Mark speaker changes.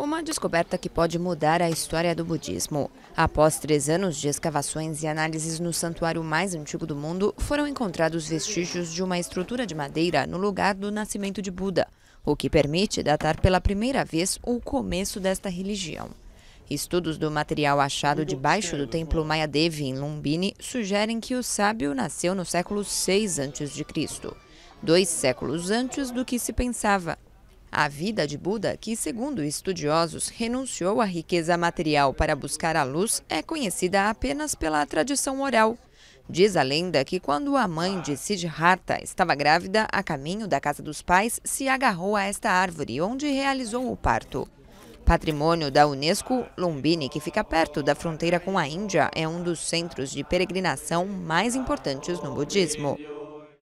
Speaker 1: Uma descoberta que pode mudar a história do budismo. Após três anos de escavações e análises no santuário mais antigo do mundo, foram encontrados vestígios de uma estrutura de madeira no lugar do nascimento de Buda, o que permite datar pela primeira vez o começo desta religião. Estudos do material achado debaixo do templo Mayadevi em Lumbini sugerem que o sábio nasceu no século 6 a.C., dois séculos antes do que se pensava. A vida de Buda, que, segundo estudiosos, renunciou à riqueza material para buscar a luz, é conhecida apenas pela tradição oral. Diz a lenda que quando a mãe de Siddhartha estava grávida, a caminho da casa dos pais, se agarrou a esta árvore, onde realizou o parto. Patrimônio da Unesco, Lumbini, que fica perto da fronteira com a Índia, é um dos centros de peregrinação mais importantes no budismo.